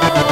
何?